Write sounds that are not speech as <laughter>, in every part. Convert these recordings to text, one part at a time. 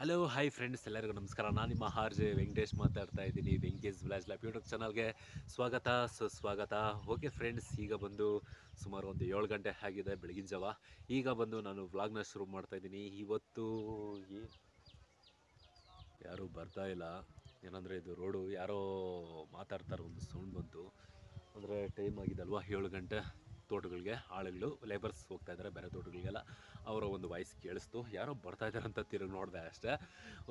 Hello hi friends ಎಲ್ಲರಿಗೂ ನಮಸ್ಕಾರ. ನಾನು ನಿಮ್ಮ ಆರ್ ಜೆ ವೆಂಕಟೇಶ್ ಮಾತಾಡ್ತಾ ಇದ್ದೀನಿ, ವೆಂಕಟೇಶ್ ವಿಲಾಜ್ ಲ್ಯಾಬ್ ಯೂಟ್ಯೂಬ್ ಚಾನಲ್ಗೆ ಸ್ವಾಗತ. ಸುಸ್ವಾಗತ ಓಕೆ ಫ್ರೆಂಡ್ಸ್ ಈಗ ಬಂದು ಸುಮಾರು ಒಂದು ಏಳು ಗಂಟೆ ಆಗಿದೆ, ಬೆಳಗಿನ ಜಾವ. ಈಗ ಬಂದು ನಾನು ವ್ಲಾಗ್ನ ಶುರು ಮಾಡ್ತಾ ಇದ್ದೀನಿ. ಇವತ್ತು ಯಾರೂ ಬರ್ತಾ ಇಲ್ಲ. ಏನಂದರೆ ಇದು ರೋಡು ಯಾರೋ ಮಾತಾಡ್ತಾರೆ ಒಂದು ಸೌಂಡ್ ಬಂತು. ಅಂದರೆ ಟೈಮ್ ಆಗಿದೆ ಅಲ್ವಾ ಏಳು ಗಂಟೆ? ತೋಟಗಳಿಗೆ ಆಳುಗಳು ಲೇಬರ್ಸ್ ಹೋಗ್ತಾ ಇದ್ದಾರೆ ಬೇರೆ ತೋಟಗಳಿಗೆಲ್ಲ. ಅವರ ಒಂದು ವಾಯ್ಸ್ ಕೇಳಿಸ್ತು. ಯಾರೋ ಬರ್ತಾ ಇದ್ದಾರೆ ಅಂತ ತಿರುಗಿ ನೋಡಿದೆ ಅಷ್ಟೇ.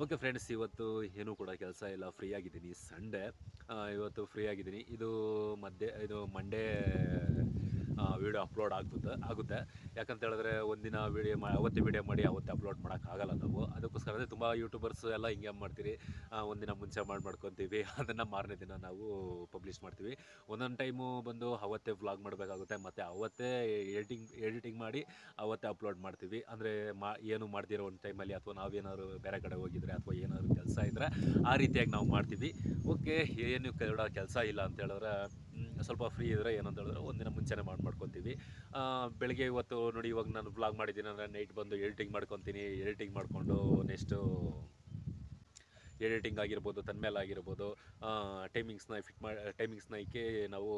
ಓಕೆ ಫ್ರೆಂಡ್ಸ್ ಇವತ್ತು ಏನೂ ಕೂಡ ಕೆಲಸ ಇಲ್ಲ. ಫ್ರೀ ಆಗಿದ್ದೀನಿ. ಸಂಡೇ ಇವತ್ತು ಫ್ರೀ ಆಗಿದ್ದೀನಿ. ಇದು ಮಧ್ಯೆ, ಇದು ಮಂಡೇ ವಿಡಿಯೋ ಅಪ್ಲೋಡ್ ಆಗುತ್ತೆ ಆಗುತ್ತೆ. ಯಾಕಂತ ಹೇಳಿದ್ರೆ ಒಂದಿನ ವಿಡಿಯೋ ಮಾ, ಅವತ್ತೇ ವಿಡಿಯೋ ಮಾಡಿ, ಅವತ್ತೇ ಅಪ್ಲೋಡ್ ಮಾಡೋಕ್ಕಾಗಲ್ಲ ನಾವು. ಅದಕ್ಕೋಸ್ಕರ ತುಂಬ ಯೂಟ್ಯೂಬರ್ಸ್ ಎಲ್ಲ ಹಿಂಗೆ ಮಾಡ್ತೀರಿ. ಒಂದಿನ ಮುಂಚೆ ಮಾಡಿ, ಮಾಡ್ಕೊತೀವಿ. <laughs> ಅದನ್ನು ಮಾರನೇ ದಿನ ನಾವು ಪಬ್ಲಿಷ್ ಮಾಡ್ತೀವಿ. ಒಂದೊಂದು ಟೈಮು ಬಂದು ಅವತ್ತೇ ವ್ಲಾಗ್ ಮಾಡಬೇಕಾಗುತ್ತೆ. ಮತ್ತು ಅವತ್ತೇ ಎಡಿಟಿಂಗ್ ಎಡಿಟಿಂಗ್ ಮಾಡಿ ಅವತ್ತೇ ಅಪ್ಲೋಡ್ ಮಾಡ್ತೀವಿ. ಅಂದರೆ ಮಾ, ಏನು ಮಾಡ್ದಿರೋ ಒಂದು ಟೈಮಲ್ಲಿ ಅಥವಾ ನಾವೇನಾದ್ರು ಬೇರೆ ಕಡೆ ಹೋಗಿದ್ರೆ ಅಥವಾ ಏನಾದ್ರು ಕೆಲಸ ಇದ್ದರೆ ಆ ರೀತಿಯಾಗಿ ನಾವು ಮಾಡ್ತೀವಿ. ಓಕೆ, ಏನು ಕೂಡ ಕೆಲಸ ಇಲ್ಲ ಅಂತ ಹೇಳಿದ್ರೆ ಸ್ವಲ್ಪ ಫ್ರೀ ಇದ್ದರೆ ಏನಂತ ಹೇಳಿದ್ರೆ ಒಂದಿನ ಮುಂಚೆನೇ ಮಾಡಿ ಮಾಡ್ಕೊತೀವಿ. ಬೆಳಗ್ಗೆ ಇವತ್ತು ನೋಡಿ ಇವಾಗ ನಾನು ಬ್ಲಾಗ್ ಮಾಡಿದ್ದೀನಿ ಅಂದರೆ ನೈಟ್ ಬಂದು ಎಡಿಟಿಂಗ್ ಮಾಡ್ಕೊತೀನಿ. ಎಡಿಟಿಂಗ್ ಮಾಡಿಕೊಂಡು ನೆಕ್ಸ್ಟು ಎಡಿಟಿಂಗ್ ಆಗಿರ್ಬೋದು, ತನ್ಮೇಲೆ ಆಗಿರ್ಬೋದು ಟೈಮಿಂಗ್ಸ್ನ ಫಿಟ್ ಮಾಡಿ ಟೈಮಿಂಗ್ಸ್ನ ಇಕ್ಕಿ ನಾವು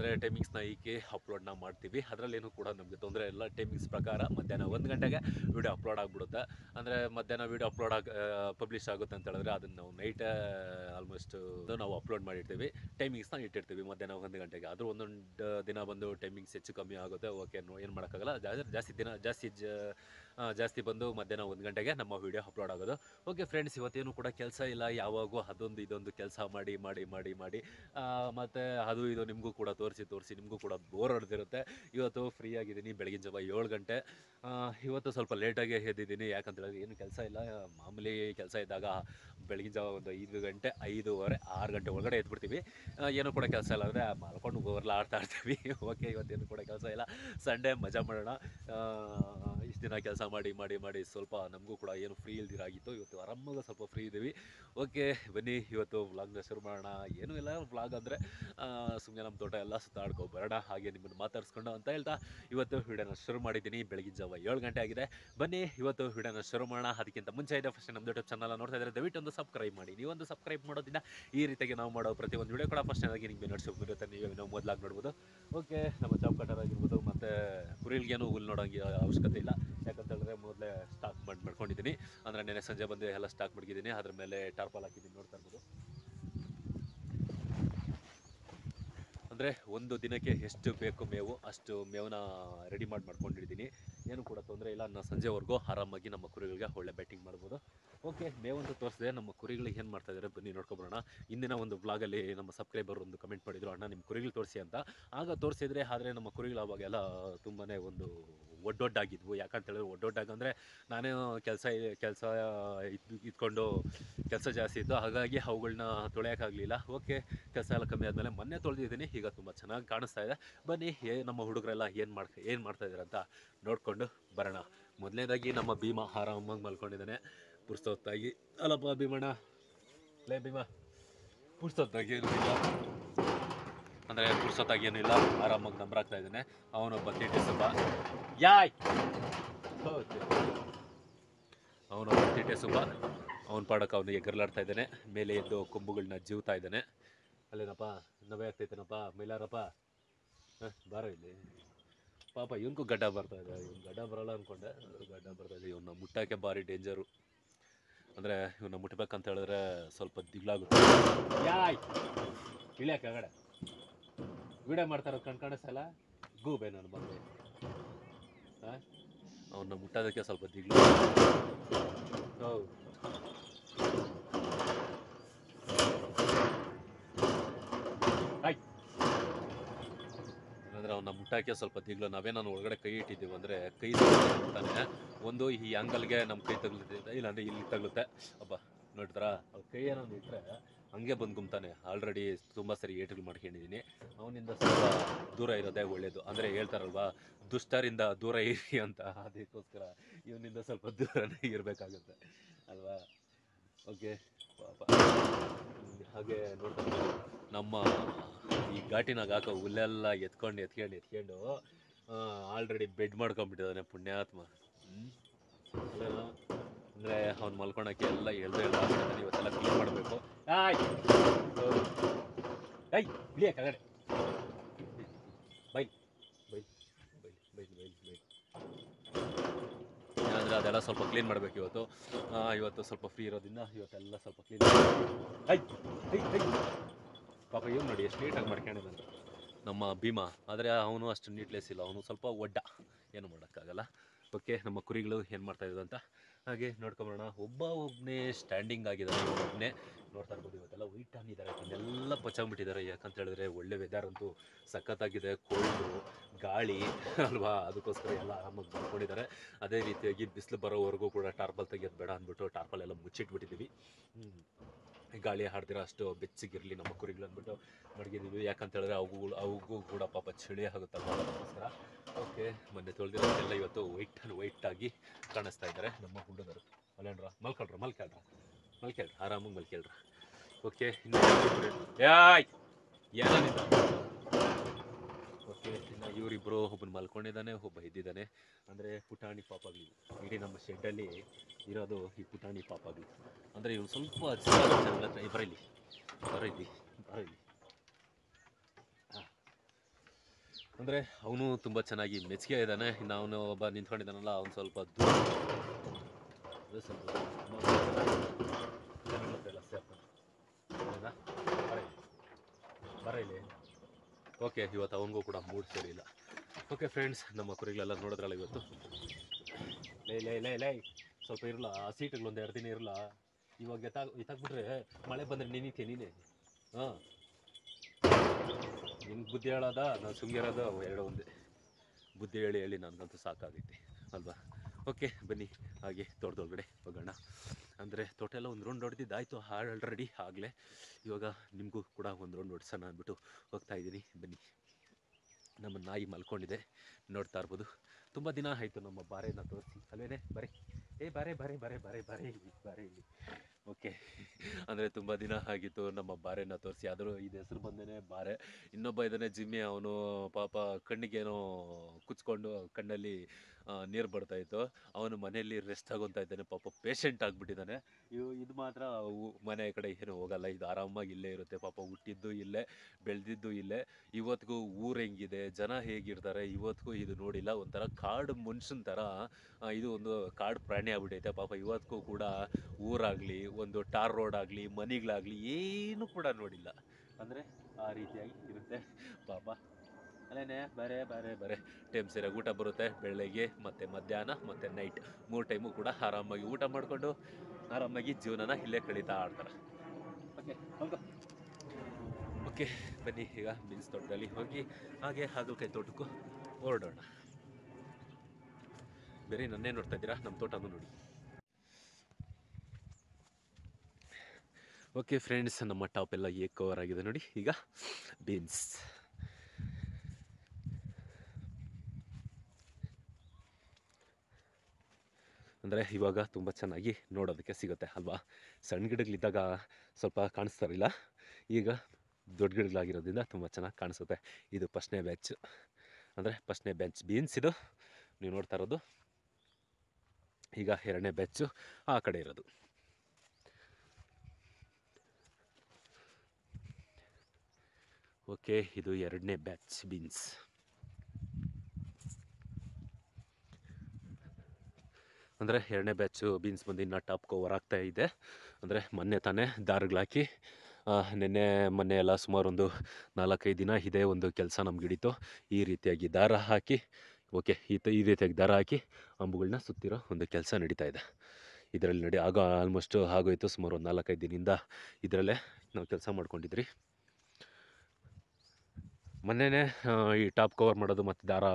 ಅಂದರೆ ಟೈಮಿಂಗ್ಸ್ನ ಈಕೆ ಅಪ್ಲೋಡ್ನ ಮಾಡ್ತೀವಿ. ಅದರಲ್ಲೇನು ಕೂಡ ನಮಗೆ ತೊಂದರೆ ಇಲ್ಲ. ಟೈಮಿಂಗ್ಸ್ ಪ್ರಕಾರ ಮಧ್ಯಾಹ್ನ ಒಂದು ಗಂಟೆಗೆ ವೀಡಿಯೋ ಅಪ್ಲೋಡ್ ಆಗಿಬಿಡುತ್ತೆ. ಅಂದರೆ ಮಧ್ಯಾಹ್ನ ವಿಡಿಯೋ ಅಪ್ಲೋಡ್ ಆಗಿ ಪಬ್ಲಿಷ್ ಆಗುತ್ತೆ ಅಂತ ಹೇಳಿದ್ರೆ ಅದನ್ನು ನಾವು ನೈಟ್ ಆಲ್ಮೋಸ್ಟ್ ನಾವು ಅಪ್ಲೋಡ್ ಮಾಡಿರ್ತೀವಿ. ಟೈಮಿಂಗ್ಸ್ನ ಇಟ್ಟಿರ್ತೀವಿ ಮಧ್ಯಾಹ್ನ ಒಂದು ಗಂಟೆಗೆ. ಆದರೂ ಒಂದೊಂದು ದಿನ ಬಂದು ಟೈಮಿಂಗ್ಸ್ ಹೆಚ್ಚು ಕಮ್ಮಿ ಆಗುತ್ತೆ. ಓಕೆ ಏನು ಮಾಡೋಕ್ಕಾಗಲ್ಲ. ಜಾಸ್ತಿ ದಿನ, ಜಾಸ್ತಿ ಜ ಜಾಸ್ತಿ ಬಂದು ಮಧ್ಯಾಹ್ನ ಒಂದು ಗಂಟೆಗೆ ನಮ್ಮ ವಿಡಿಯೋ ಅಪ್ಲೋಡ್ ಆಗೋದು. ಓಕೆ ಫ್ರೆಂಡ್ಸ್ ಇವತ್ತೇನು ಕೂಡ ಕೆಲಸ ಇಲ್ಲ. ಯಾವಾಗೂ ಅದೊಂದು ಇದೊಂದು ಕೆಲಸ ಮಾಡಿ ಮಾಡಿ ಮಾಡಿ ಮಾಡಿ. ಮತ್ತು ಅದು ಇದು ನಿಮಗೂ ಕೂಡ ತೋರಿಸಿ ತೋರಿಸಿ, ನಿಮಗೂ ಕೂಡ ಬೋರ್ ಹೊಡೆದಿರುತ್ತೆ ಇವತ್ತು ಫ್ರೀ ಆಗಿದ್ದೀನಿ ಬೆಳಗಿನ ಜಾವ ಏಳು ಗಂಟೆ. ಇವತ್ತು ಸ್ವಲ್ಪ ಲೇಟಾಗಿ ಎದ್ದಿದ್ದೀನಿ. ಯಾಕಂತ ಹೇಳಿದ್ರೆ ಏನು ಕೆಲಸ ಇಲ್ಲ. ಮಾಮೂಲಿ ಕೆಲಸ ಇದ್ದಾಗ ಬೆಳಗಿನ ಜಾವ ಒಂದು ಐದು ಗಂಟೆ, ಐದೂವರೆ, ಆರು ಗಂಟೆ ಒಳಗಡೆ ಎದ್ಬಿಡ್ತೀವಿ. ಬಿಡ್ತೀವಿ ಏನೂ ಕೂಡ ಕೆಲಸ ಇಲ್ಲ ಅಂದರೆ ಮಲ್ಕೊಂಡು ಹೋಗೋರ್ಲ ಆಡ್ತಾ ಇರ್ತೀವಿ. <laughs> ಓಕೆ ಇವತ್ತೇನು ಕೂಡ ಕೆಲಸ ಇಲ್ಲ. ಸಂಡೇ ಮಜಾ ಮಾಡೋಣ. ಇಷ್ಟು ದಿನ ಕೆಲಸ ಮಾಡಿ ಮಾಡಿ ಮಾಡಿ ಸ್ವಲ್ಪ ನಮಗೂ ಕೂಡ ಏನು ಫ್ರೀ ಇಲ್ದಿರಾಗಿತ್ತು ಇವತ್ತು ಆರಾಮಾಗ ಸ್ವಲ್ಪ ಫ್ರೀ ಇದ್ದೀವಿ ಓಕೆ ಬನ್ನಿ, ಇವತ್ತು ವ್ಲಾಗ್ನ ಶುರು ಮಾಡೋಣ. ಏನೂ ಇಲ್ಲ ವ್ಲಾಗ್ ಅಂದರೆ ಸುಮ್ಮನೆ ನಮ್ಮ ತೋಟ ಎಲ್ಲ ಸುತ್ತಾಡ್ಕೊ ಬರೋಣ ಹಾಗೆ ನಿಮ್ಮನ್ನು ಮಾತಾಡಿಸ್ಕೊಂಡು ಅಂತ ಹೇಳ್ತಾ ಇವತ್ತು ವಿಡಿಯೋನ ಶುರು ಮಾಡಿದ್ದೀನಿ. ಬೆಳಗಿನ ಜಾವ ಏಳು ಗಂಟೆ ಆಗಿದೆ. ಬನ್ನಿ, ಇವತ್ತು ವಿಡಿಯೋನ ಶುರು ಮಾಡೋಣ. ಅದಕ್ಕಿಂತ ಮುಂಚೆ ಇದೆ ಫಸ್ಟ್ ನಮ್ಮ ಯೂಟ್ಯೂಬ್ ಚಾನಲ್ ನೋಡ್ತಾ ಇದ್ದಾರೆ ದಯವಿಟ್ಟು ಒಂದು ಸಬ್ಸ್ಕ್ರೈಬ್ ಮಾಡಿ ನೀವೊಂದು ಸಬ್ಸ್ಕ್ರೈಬ್ ಮಾಡೋದಿಲ್ಲ ಈ ರೀತಿಯಾಗಿ ನಾವು ಮಾಡೋ ಪ್ರತಿಯೊಂದು ವಿಡಿಯೋ ಕೂಡ ಫಸ್ಟ್ ಆಗಿ ನಿಮಗೆ ನೋಟ್ಸ್ ನೀವು ನೀವೇ ನಾವು ಮೊದಲಾಗಿ ನೋಡ್ಬೋದು. ಓಕೆ ನಮ್ಮ ಜಾಬ್ ಕಟರ್ ಆಗಿರ್ಬೋದು, ಮತ್ತು ಕುರಿಲ್ಗೇನು ಹುಲ್ ನೋಡೋಂಗೆ ಅವಶ್ಯಕತೆ ಇಲ್ಲ. ಯಾಕಂತ ಹೇಳಿದ್ರೆ ಮೊದಲೇ ಸ್ಟಾಕ್ ಮಾಡಿ ಮಾಡ್ಕೊಂಡಿದ್ದೀನಿ. ಅಂದರೆ ನೆನೆ ಸಂಜೆ ಬಂದು ಎಲ್ಲ ಸ್ಟಾಕ್ ಮಡಗಿದ್ದೀನಿ. ಅದ್ರ ಮೇಲೆ ಟಾರ್ಪಾಲ್ ಹಾಕಿದ್ದೀನಿ ನೋಡ್ತಾ ಇರ್ಬೋದು. ಅಂದರೆ ಒಂದು ದಿನಕ್ಕೆ ಎಷ್ಟು ಬೇಕು ಮೇವು, ಅಷ್ಟು ಮೇವನ್ನ ರೆಡಿ ಮಾಡಿ ಮಾಡ್ಕೊಂಡಿದ್ದೀನಿ ಏನು ಕೂಡ ತೊಂದರೆ ಇಲ್ಲ. ನಾನು ಸಂಜೆವರೆಗೂ ಆರಾಮಾಗಿ ನಮ್ಮ ಕುರಿಗಳಿಗೆ ಒಳ್ಳೆ ಬ್ಯಾಟಿಂಗ್ ಮಾಡ್ಬೋದು. ಓಕೆ ಮೇವಂತೂ ತೋರಿಸಿದೆ ನಮ್ಮ ಕುರಿಗಳಿಗೆ ಏನು ಮಾಡ್ತಾ ಇದ್ದಾರೆ ಬನ್ನಿ ನೋಡ್ಕೊಬರೋಣ. ಇಂದಿನ ಒಂದು ಬ್ಲಾಗಲ್ಲಿ ನಮ್ಮ ಸಬ್ಸ್ಕ್ರೈಬರ್ ಒಂದು ಕಮೆಂಟ್ ಮಾಡಿದ್ರು, ಅಣ್ಣ ನಿಮ್ಮ ಕುರಿಗಳು ತೋರಿಸಿ ಅಂತ. ಆಗ ತೋರಿಸಿದ್ರೆ ಆದರೆ ನಮ್ಮ ಕುರಿಗಳು ಅವಾಗೆಲ್ಲ ತುಂಬಾ ಒಂದು ಒಡ್ಡೊಡ್ಡಾಗಿದ್ವು. ಯಾಕಂತ ಹೇಳಿದ್ರೆ ಒಡ್ಡೊಡ್ಡಾಗಂದರೆ ನಾನೇ ಕೆಲಸ ಕೆಲಸ ಇದ್ಕೊಂಡು ಕೆಲಸ ಜಾಸ್ತಿ ಇತ್ತು. ಹಾಗಾಗಿ ಅವುಗಳನ್ನ ತೊಳೆಯೋಕ್ಕಾಗಲಿಲ್ಲ ಓಕೆ, ಕೆಲಸ ಎಲ್ಲ ಕಮ್ಮಿ ಆದಮೇಲೆ ಮೊನ್ನೆ ತೊಳೆದಿದ್ದೀನಿ. ಈಗ ತುಂಬ ಚೆನ್ನಾಗಿ ಕಾಣಿಸ್ತಾ ಇದೆ. ಬನ್ನಿ, ಏ, ನಮ್ಮ ಹುಡುಗರೆಲ್ಲ ಏನು ಮಾಡ್ ಏನು ಮಾಡ್ತಾ ಅಂತ ನೋಡಿಕೊಂಡು ಬರೋಣ. ಮೊದಲನೇದಾಗಿ ನಮ್ಮ ಭೀಮ ಆರಾಮಾಗಿ ಮಲ್ಕೊಂಡಿದ್ದಾನೆ. ಪುಸ್ತಕತ್ತಾಗಿ ಅಲ್ಲಪ್ಪ ಭೀಮಣ್ಣ. ಲೇ ಭೀಮ ಏನೂ ಇಲ್ಲ ಅಂದರೆ ಪುರ್ಸೊತ್ತಾಗಿ ಏನಿಲ್ಲ, ಆರಾಮಾಗಿ ನಂಬರಾಗ್ತಾ ಇದ್ದಾನೆ. ಅವನೊಬ್ಬ ತೀಟೆ ಸುಬ್ಬ. ಯಾಯ್! ಅವನೊಬ್ಬ ತೀಟೆ ಸುಬ್ಬ. ಅವನ ಪಾಡಕ್ಕೆ ಅವನು ಎಗರ್ಲಾಡ್ತಾ ಇದ್ದಾನೆ. ಮೇಲೆ ಎದ್ದು ಕೊಂಬುಗಳನ್ನ ಜೀವ್ತಾ ಇದ್ದಾನೆ. ಅಲ್ಲೇನಪ್ಪ, ನವೆ ಆಗ್ತೈತೇನಪ್ಪ, ಮೈಲಾರಪ್ಪ? ಬಾರೋ ಇಲ್ಲಿ. ಪಾಪ, ಇವನ್ಗೂ ಗಡ್ಡ ಬರ್ತಾ ಇದೆ. ಇವ್ನು ಗಡ್ಡ ಬರಲ್ಲ ಅಂದ್ಕೊಂಡೆ ಗಡ್ಡ ಬರ್ತಾ ಇದೆ. ಇವನ್ನ ಮುಟ್ಟಕ್ಕೆ ಭಾರಿ ಡೇಂಜರು. ಅಂದರೆ ಇವನ್ನ ಮುಟ್ಬೇಕಂತ ಹೇಳಿದ್ರೆ ಸ್ವಲ್ಪ ದಿಗ್ಲಾಗುತ್ತೆ. ಯಾಯ್! ಇಳಿಯಕ್ಕೆ ಆಗಡೆ ವಿಡಿಯೋ ಮಾಡ್ತಾರೋ ಕಣ್ ಕಾಣಿಸಲ್ಲ? ಗೂಬೆ ನಾನು ಬಂದೆ ಅವನ್ನ ಮುಟ್ಟೋದಕ್ಕೆ ಸ್ವಲ್ಪ ದಿಗ್ಲು. ಹೌದು. ಅಂದರೆ ಮುಟ್ಟಾಕೆ ಸ್ವಲ್ಪ ದಿಗ್ಲು. ನಾವೇ ನಾನು ಒಳಗಡೆ ಕೈ ಇಟ್ಟಿದ್ದೀವಿ. ಅಂದರೆ ಕೈ ತಾನೆ ಒಂದು ಈ ಆಂಗಲ್ಗೆ ನಮ್ಮ ಕೈ ತಗಲುತ್ತೆ ಇಲ್ಲಾಂದ್ರೆ ಇಲ್ಲಿ ತಗಲುತ್ತೆ. ಅಬ್ಬ ನೋಡಿದ್ರಾ? ಅವ್ರ ಕೈ ಏನಾದ್ರು ಇಟ್ಟರೆ ಹಂಗೆ ಬಂದು ಗುಮ್ತಾನೆ. ಆಲ್ರೆಡಿ ತುಂಬ ಸರಿ ಏಟುಗಳು ಮಾಡ್ಕೊಂಡಿದ್ದೀನಿ ಅವನಿಂದ ಸ್ವಲ್ಪ ದೂರ ಇರೋದೇ ಒಳ್ಳೆಯದು ಅಂದರೆ ಹೇಳ್ತಾರಲ್ವಾ, ದುಷ್ಟರಿಂದ ದೂರ ಇರಿ ಅಂತ. ಅದಕ್ಕೋಸ್ಕರ ಇವನಿಂದ ಸ್ವಲ್ಪ ದೂರನೇ ಇರಬೇಕಾಗುತ್ತೆ. ಅಲ್ವಾ? ಓಕೆ ಪಾಪ. ಹಾಗೆ ನೋಡ್ತಾ ನಮ್ಮ ಈ ಘಾಟಿನಾಗ ಹಾಕೋ ಹುಲ್ಲೆಲ್ಲ ಎತ್ಕೊಂಡು ಎತ್ಕೊಂಡು ಎತ್ಕೊಂಡು ಆಲ್ರೆಡಿ ಬೆಡ್ ಮಾಡ್ಕೊಂಬಿಟ್ಟಿದ್ದಾನೆ ಪುಣ್ಯಾತ್ಮ. ಹ್ಮ್? ಅಂದರೆ ಅವ್ನು ಮಲ್ಕೊಳಕ್ಕೆ ಎಲ್ಲ ಹೇಳ್ದೆ ಇಲ್ಲ ಇವತ್ತೆಲ್ಲ ಕ್ಲೀನ್ ಮಾಡಬೇಕು. ಆಯ್ತು ಬೈ ಬೈ ಬೈ ಬೈ ಏನಂದರೆ ಅದೆಲ್ಲ ಸ್ವಲ್ಪ ಕ್ಲೀನ್ ಮಾಡಬೇಕು ಇವತ್ತು. ಇವತ್ತು ಸ್ವಲ್ಪ ಫ್ರೀ ಇರೋದ್ರಿಂದ ಇವತ್ತೆಲ್ಲ ಸ್ವಲ್ಪ ಕ್ಲೀನ್ ಪಾಪ ಏನು ನೋಡಿ ಎಷ್ಟು ನೀಟಾಗಿ ಮಾಡ್ಕೊಂಡಿದ್ದಾನೆ. ನಮ್ಮ ಭೀಮಾ. ಆದರೆ ಅವನು ಅಷ್ಟು ನೀಟ್ಲೆಸ್ ಇಲ್ಲ. ಅವನು ಸ್ವಲ್ಪ ಒಡ್ಡ. ಏನು ಮಾಡೋಕ್ಕಾಗಲ್ಲ. ಓಕೆ ನಮ್ಮ ಕುರಿಗಳು ಏನು ಮಾಡ್ತಾ ಇರೋದು ಅಂತ ಹಾಗೆ ನೋಡ್ಕೊಂಬರೋಣ. ಒಬ್ಬ ಒಬ್ಬನೇ ಸ್ಟ್ಯಾಂಡಿಂಗ್ ಆಗಿದ್ದಾರೆ ಒಬ್ಬನೇ ನೋಡ್ತಾ ಇರ್ಬೋದು. ಇವತ್ತೆಲ್ಲ ವೈಟ್ ಆಗಿದ್ದಾರೆ ಇದನ್ನೆಲ್ಲ ಪಚಾಗ್ಬಿಟ್ಟಿದ್ದಾರೆ ಯಾಕಂತ ಹೇಳಿದ್ರೆ ಒಳ್ಳೆ ವೆದರ್ ಅಂತೂ ಸಖತ್ತಾಗಿದೆ. ಕೋಲ್ಡು ಗಾಳಿ <laughs> ಅಲ್ವಾ? ಅದಕ್ಕೋಸ್ಕರ ಎಲ್ಲ ಆರಾಮಾಗಿ ಬರ್ಕೊಂಡಿದ್ದಾರೆ ಅದೇ ರೀತಿಯಾಗಿ ಬಿಸಿಲು ಬರೋವರೆಗೂ ಕೂಡ ಟಾರ್ಪಲ್ ತೆಗಿಯೋದು ಬೇಡ ಅಂದ್ಬಿಟ್ಟು ಟಾರ್ಪಲ್ ಎಲ್ಲ ಮುಚ್ಚಿಟ್ಬಿಟ್ಟಿದ್ದೀವಿ. ಗಾಳಿ ಹಾಡ್ದಿರೋ ಅಷ್ಟು ಬೆಚ್ಚಗಿರಲಿ ನಮ್ಮ ಕುರಿಗಳು ಅಂದ್ಬಿಟ್ಟು ಮಡಗಿದ್ದೀವಿ. ಯಾಕಂತ ಹೇಳಿದ್ರೆ ಅವುಗಳು ಅವಗೂ ಕೂಡ ಪಾಪ ಚಳಿ ಆಗುತ್ತಲ್ಲ ಅದಕ್ಕೋಸ್ಕರ. ಓಕೆ ಮೊನ್ನೆ ತೊಳೆದಿರೋದೆಲ್ಲ ಇವತ್ತು ವೈಟ್ ಆ್ಯಂಡ್ ವೈಟ್ ಆಗಿ ಕಾಣಿಸ್ತಾ ಇದ್ದಾರೆ ನಮ್ಮ ಹುಡುಗರು. ಅಲ್ಲೇನ್ರ ಮಲ್ಕೊಳ್ರ? ಮಲ್ಕೊಳ್ರ ಮಲ್ಕೊಳ್ರ ಆರಾಮಾಗಿ ಮಲ್ಕೊಳ್ರ ಓಕೆ ಇನ್ನು ಯಾಯ್ ಏನಿಲ್ಲ ಇನ್ನು ಇವರಿಬ್ಬರು ಒಬ್ಬನು ಮಲ್ಕೊಂಡಿದ್ದಾನೆ, ಒಬ್ಬ ಇದ್ದಿದ್ದಾನೆ. ಅಂದರೆ ಪುಟಾಣಿ ಪಾಪಗಳು ಇಡೀ ನಮ್ಮ ಶೆಡ್ಡಲ್ಲಿ ಇರೋದು ಈ ಪುಟಾಣಿ ಪಾಪಗಳು ಅಂದರೆ ಇವ್ರು ಸ್ವಲ್ಪ ಹತ್ರ. ಬರಲಿ. ಬರಲಿ. ಬರಲಿ. ಅಂದರೆ ಅವನು ತುಂಬ ಚೆನ್ನಾಗಿ ಮೆಚ್ಚುಗೆ ಇದ್ದಾನೆ. ಇನ್ನು ಅವನು ಒಬ್ಬ ನಿಂತ್ಕೊಂಡಿದ್ದಾನಲ್ಲ, ಅವನು ಸ್ವಲ್ಪ ದೂರ ಬರಲಿ. ಸ್ವಲ್ಪ ಓಕೆ, ಇವತ್ತು ಅವನಿಗೂ ಕೂಡ ಮೂಡ್ ಸರಿಯಿಲ್ಲ ಓಕೆ ಫ್ರೆಂಡ್ಸ್ ನಮ್ಮ ಕುರಿಗಳೆಲ್ಲ ನೋಡಿದ್ರಲ್ಲ ಇವತ್ತು? ಲೈ ಲೈ ಲೈ ಲೈ, ಸ್ವಲ್ಪ ಇರಲ್ಲ ಆ ಸೀಟ್ಗಳು ಒಂದು ಎರಡು ದಿನ ಇರಲ್ಲ ಇವಾಗ ಎತ್ತಾಗ ಎತ್ತಾಕ್ಬಿಟ್ರೆ ಮಳೆ ಬಂದರೆ ನೆನೀತಿ ನೀನೆ. ಹಾಂ. ನಿಮ್ಮ ಬುದ್ಧಿ ಹೇಳೋದ, ನಾನು ಸುಂಗಿರೋದು ಎರಡು ಒಂದೇ. ಬುದ್ಧಿ ಹೇಳಿ ಹೇಳಿ ನನಗಂತೂ ಸಾಕಾಗೈತಿ, ಅಲ್ವಾ? ಓಕೆ, ಬನ್ನಿ. ಹಾಗೆ ತೋಟದೊಳಗಡೆ ಹೋಗೋಣ. ಅಂದರೆ ತೋಟ ಎಲ್ಲ ಒಂದು ರೌಂಡ್ ಹೊಡೆದಿದ್ದಾಯಿತು ಆಲ್ರೆಡಿ ಆಗಲೇ. ಇವಾಗ ನಿಮಗೂ ಕೂಡ ಒಂದು ರೌಂಡ್ ಹೊಡ್ಸೋಣ ಅಂದ್ಬಿಟ್ಟು ಹೋಗ್ತಾ ಇದ್ದೀನಿ. ಬನ್ನಿ. ನಮ್ಮ ನಾಯಿ ಮಲ್ಕೊಂಡಿದೆ. ನೋಡ್ತಾ ಇರ್ಬೋದು. ತುಂಬ ದಿನ ಆಯಿತು ನಮ್ಮ ಬಾರೆಯನ್ನು ತೋರಿಸಿ. ಅಲ್ವೇನೆ? ಬರೀ ಏ, ಬಾರೆ, ಬರೇ ಬರೇ ಬರೇ, ಬಾರೆ ಇಲ್ಲಿ ಬರೇ. ಇಲ್ಲಿ ಓಕೆ. ಅಂದರೆ ತುಂಬ ದಿನ ಆಗಿತ್ತು ನಮ್ಮ ಬಾರೆನ ತೋರಿಸಿ. ಆದರೂ ಇದು ಹೆಸರು ಬಂದೇ ಬಾರೆ. ಇನ್ನೊಬ್ಬ ಇದ್ದಾನೆ ಜಿಮ್ಮಿ, ಅವನು ಪಾಪ ಕಣ್ಣಿಗೇನೋ ಕುಚ್ಕೊಂಡು ಕಣ್ಣಲ್ಲಿ ನೀರು ಬರ್ತಾ ಇತ್ತು. ಅವನು ಮನೆಯಲ್ಲಿ ರೆಸ್ಟ್ ತಗೊತಾ ಇದ್ದಾನೆ. ಪಾಪ ಪೇಷಂಟ್ ಆಗಿಬಿಟ್ಟಿದ್ದಾನೆ. ಇವು, ಇದು ಮಾತ್ರ ಮನೆ ಕಡೆ ಏನು ಹೋಗಲ್ಲ. ಇದು ಆರಾಮಾಗಿ ಇಲ್ಲೇ ಇರುತ್ತೆ. ಪಾಪ ಹುಟ್ಟಿದ್ದು ಇಲ್ಲೇ, ಬೆಳೆದಿದ್ದು ಇಲ್ಲೇ. ಇವತ್ತಿಗೂ ಊರು ಹೆಂಗಿದೆ? ಜನ ಹೇಗಿರ್ತಾರೆ? ಇವತ್ತಿಗೂ ಇದು ನೋಡಿಲ್ಲ. ಒಂಥರ ಕಾಡು ಮನುಷ್ಯನ ಥರ ಇದು ಒಂದು ಕಾಡು ಪ್ರಾಣಿ ಆಗ್ಬಿಟ್ಟೈತೆ. ಪಾಪ ಇವತ್ತಿಗೂ ಕೂಡ ಊರಾಗಲಿ, ಒಂದು ಟಾರ್ ರೋಡ್ ಆಗಲಿ ಮನೆಗಳಾಗಲಿ ಏನು ಕೂಡ ನೋಡಿಲ್ಲ. ಅಂದರೆ ಆ ರೀತಿಯಾಗಿ ಇರುತ್ತೆ. ಪಾಪ. ಅಲ್ಲೇ ಬರೇ ಬರೇ ಬರೇ ಟೈಮ್ ಸರಿಯಾಗಿ ಊಟ ಬರುತ್ತೆ. ಬೆಳಗ್ಗೆ ಮತ್ತು ಮಧ್ಯಾಹ್ನ ಮತ್ತು ನೈಟ್ ಮೂರು ಟೈಮು ಕೂಡ ಆರಾಮಾಗಿ ಊಟ ಮಾಡಿಕೊಂಡು ಆರಾಮಾಗಿ ಜೀವನನ ಇಲ್ಲೇ ಕಳೀತಾ ಆಡ್ತಾರೆ ಓಕೆ ಓಕೆ ಬನ್ನಿ. ಈಗ ಬೀನ್ಸ್ ತೋಟದಲ್ಲಿ ಹೋಗಿ ಹಾಗೆ ಹಾಗಲಕಾಯಿ ತೋಟಕ್ಕೂ ಹೊರಡೋಣ. ಬೇರೆ ನನ್ನೇ ನೋಡ್ತಾ ಇದ್ದೀರಾ? ನಮ್ಮ ತೋಟನೂ ನೋಡಿ. ಓಕೆ ಫ್ರೆಂಡ್ಸ್ ನಮ್ಮ ಟಾಪ್ ಎಲ್ಲ ಏಕ್ ಕವರ್ ಆಗಿದೆ ನೋಡಿ. ಈಗ ಬೀನ್ಸ್ ಅಂದರೆ ಇವಾಗ ತುಂಬ ಚೆನ್ನಾಗಿ ನೋಡೋದಕ್ಕೆ ಸಿಗುತ್ತೆ ಅಲ್ವಾ? ಸಣ್ಣ ಗಿಡಗಳಿದ್ದಾಗ ಸ್ವಲ್ಪ ಕಾಣಿಸ್ತಾರಿಲ್ಲ. ಈಗ ದೊಡ್ಡ ಗಿಡಗಳಾಗಿರೋದ್ರಿಂದ ತುಂಬ ಚೆನ್ನಾಗಿ ಕಾಣಿಸುತ್ತೆ. ಇದು ಫಸ್ಟ್ನೇ ಬ್ಯಾಚ್ ಅಂದರೆ ಫಸ್ಟ್ನೇ ಬ್ಯಾಚ್ ಬೀನ್ಸ್ ಇದು. ನೀವು ನೋಡ್ತಾ ಇರೋದು. ಈಗ ಎರಡನೇ ಬೆಚ್ಚು ಆ ಕಡೆ ಇರೋದು. ಓಕೆ ಇದು ಎರಡನೇ ಬ್ಯಾಚ್ ಬೀನ್ಸ್ ಅಂದರೆ ಎರಡನೇ ಬ್ಯಾಚು ಬೀನ್ಸ್ ಬಂದು ಇನ್ನೂ ಟಾಪ್ ಕವರ್ ಆಗ್ತಾ ಇದೆ. ಅಂದರೆ ಮೊನ್ನೆ ತಾನೇ ದಾರಗಳಾಕಿ ನಿನ್ನೆ ಮೊನ್ನೆ ಎಲ್ಲ ಸುಮಾರು ಒಂದು ನಾಲ್ಕೈದು ದಿನ ಇದೇ ಒಂದು ಕೆಲಸ ನಮ್ಗೆ ಹಿಡಿತು ಈ ರೀತಿಯಾಗಿ ದಾರ ಹಾಕಿ ಓಕೆ ಈ ತ ಈ ರೀತಿಯಾಗಿ ದಾರ ಹಾಕಿ ಅಂಬುಗಳನ್ನ ಸುತ್ತಿರೋ ಒಂದು ಕೆಲಸ ನಡೀತಾ ಇದೆ. ಇದರಲ್ಲಿ ನಡಿ, ಆಗ ಆಲ್ಮೋಸ್ಟ್ ಆಗೋಯ್ತು. ಸುಮಾರು ಒಂದು ನಾಲ್ಕೈದು ದಿನದಿಂದ ಇದರಲ್ಲೇ ನಾವು ಕೆಲಸ ಮಾಡ್ಕೊಂಡಿದ್ರಿ. ಮೊನ್ನೆನೇ ಈ ಟಾಪ್ ಕವರ್ ಮಾಡೋದು ಮತ್ತು ದಾರ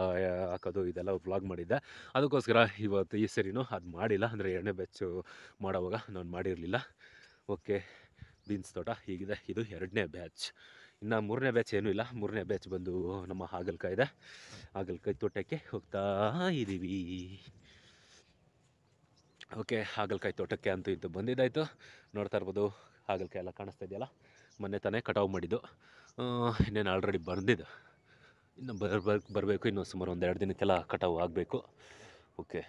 ಹಾಕೋದು ಇದೆಲ್ಲ ವ್ಲಾಗ್ ಮಾಡಿದ್ದೆ. ಅದಕ್ಕೋಸ್ಕರ ಇವತ್ತು ಈ ಸರಿನೂ ಅದು ಮಾಡಿಲ್ಲ. ಅಂದರೆ ಎರಡನೇ ಬೆಚ್ಚು ಮಾಡೋವಾಗ ನಾನು ಮಾಡಿರಲಿಲ್ಲ. ಓಕೆ, ಬೀನ್ಸ್ ತೋಟ ಹೀಗಿದೆ. ಇದು ಎರಡನೇ ಬ್ಯಾಚ್. ಇನ್ನು ಮೂರನೇ ಬ್ಯಾಚ್ ಏನೂ ಇಲ್ಲ. ಮೂರನೇ ಬ್ಯಾಚ್ ಬಂದು ನಮ್ಮ ಹಾಗಲಕಾಯಿ ಇದೆ. ಹಾಗಲಕಾಯಿ ತೋಟಕ್ಕೆ ಹೋಗ್ತಾ ಇದ್ದೀವಿ ಓಕೆ ಹಾಗಲಕಾಯಿ ತೋಟಕ್ಕೆ ಅಂತೂ ಇತ್ತು ಬಂದಿದ್ದಾಯಿತು. ನೋಡ್ತಾ ಇರ್ಬೋದು, ಹಾಗಲಕಾಯಿ ಎಲ್ಲ ಕಾಣಿಸ್ತಾ ಇದೆಯಲ್ಲ? ಮೊನ್ನೆ ತಾನೇ ಕಟಾವು ಮಾಡಿದ್ದು. ಇನ್ನೇನು ಆಲ್ರೆಡಿ ಬಂದಿದ್ದು ಇನ್ನು ಬರ್ಬೇಕು ಬರಬೇಕು, ಇನ್ನೂ ಸುಮಾರು ಒಂದು ಎರಡು ದಿನಕ್ಕೆಲ್ಲ ಕಟಾವು ಆಗಬೇಕು. ಓಕೆ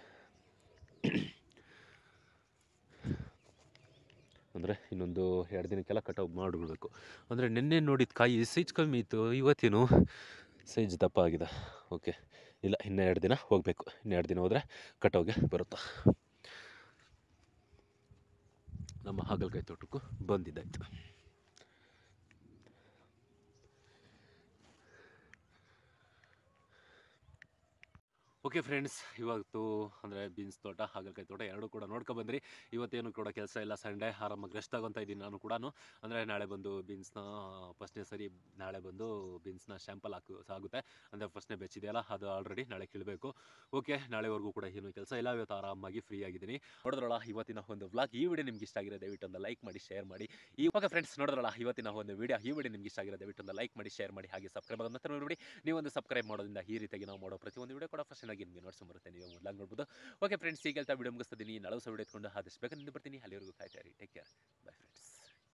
ಅಂದರೆ ಇನ್ನೊಂದು ಎರಡು ದಿನಕ್ಕೆಲ್ಲ ಕಟಾವು ಮಾಡಿಬಿಡ್ಬೇಕು ಅಂದರೆ ನಿನ್ನೆ ನೋಡಿದ ಕಾಯಿ ಸೈಜ್ ಕಮ್ಮಿ ಇತ್ತು, ಇವತ್ತೇನು ಸೈಜ್ ದಪ್ಪ ಆಗಿದೆ. ಓಕೆ ಇಲ್ಲ, ಇನ್ನೂ ಎರಡು ದಿನ ಹೋಗಬೇಕು. ಇನ್ನು ಎರಡು ದಿನ ಹೋದರೆ ಕಟಾವ್ಗೆ ಬರುತ್ತಾ? ನಮ್ಮ ಹಾಗಲಕಾಯಿ ತೋಟಕ್ಕೂ ಬಂದಿದ್ದಾಯ್ತು. ಓಕೆ ಫ್ರೆಂಡ್ಸ್, ಇವತ್ತು ಅಂದರೆ ಬೀನ್ಸ್ ತೋಟ, ಹಾಗಲಕಾಯಿ ತೋಟ ಎರಡೂ ಕೂಡ ನೋಡ್ಕೊಬಂದ್ರಿ ಇವತ್ತೇನು ಕೂಡ ಕೆಲಸ ಇಲ್ಲ, ಸಂಡೇ ಆರಾಮಾಗಿ ರೆಸ್ಟ್ ಆಗೋಂತ ಇದ್ದೀನಿ ನಾನು ಕೂಡ ಅಂದರೆ ನಾಳೆ ಬಂದು ಬೀನ್ಸ್ನ ಫಸ್ಟ್ನೇ ಸರಿ ನಾಳೆ ಬಂದು ಬೀನ್ಸ್ನ ಶ್ಯಾಂಪಲ್ ಹಾಕು ಆಗುತ್ತೆ ಅಂದರೆ ಫಸ್ಟ್ನೇ ಬೆಚ್ಚಿದೆಯಲ್ಲ ಅದು ಆಲ್ರೆಡಿ ನಾಳೆ ಕೀಳಬೇಕು. ಓಕೆ, ನಾಳೆವರೆಗೂ ಕೂಡ ಏನು ಕೆಲಸ ಇಲ್ಲ, ಇವತ್ತು ಆರಾಮಾಗಿ ಫ್ರೀ ಆಗಿದ್ದೀನಿ. ನೋಡಿದ್ರಲ್ಲ, ಇವತ್ತಿನ ಒಂದು ವ್ಲಾಗ್ ಈ ವಿಡಿಯೋ ನಿಮ್ಗೆ ಇಷ್ಟ ಆಗಿರೋ ದಯವಿಟ್ಟು ಒಂದು ಲೈಕ್ ಮಾಡಿ ಶೇರ್ ಮಾಡಿ. ಈ ಓಕೆ ಫ್ರೆಂಡ್ಸ್ ನೋಡಿದ್ರಲ್ಲ, ಇವತ್ತಿನ ಒಂದು ವಿಡಿಯೋ ಈ ವಿಡಿಯೋ ನಿಮ್ಗೆ ಇಷ್ಟ ಆಗಿರೋ ದಯವಿಟ್ಟು ಒಂದು ಲೈಕ್ ಮಾಡಿ ಶೇರ್ ಮಾಡಿ, ಹಾಗೆ ಸಬ್ಸ್ಕ್ರೈಬ್ ಆಗೋದು ಮಾತ್ರ ನೋಡಿ ನೀವು ಒಂದು ಸಬ್ಸ್ಕ್ರೈಬ್ ಮಾಡೋದ್ರಿಂದ ಈ ರೀತಿಯಾಗಿ ನಾವು ಮಾಡೋ ಪ್ರತಿ ಒಂದು ವಿಡಿಯೋ ಕೂಡ ಫಸ್ಟ್ ಚೆನ್ನಾಗಿ ನಿಮಗೆ ನೋಡ್ಸೋ ಬರುತ್ತೆ, ನೀವು ಮೊದಲಾಗಿ ನೋಡ್ಬೋದು. ಓಕೆ ಫ್ರೆಂಡ್ಸ್ ಈಗ ಹೇಳ್ತಾ ವಿಡಿಯೋ ಮುಗಿಸ್ತಿದ್ದೀನಿ ನಾಳೆ ಹೊಸ ವಿಡಿಯೋ ಎತ್ಕೊಂಡು ಆದಷ್ಟು ಬೇಕಾದ್ರೆ ಬರ್ತೀನಿ. ಅಲ್ಲಿವರೆಗೂ ಕಾಯ್ತಾ ಇರಿ. Take care bye friends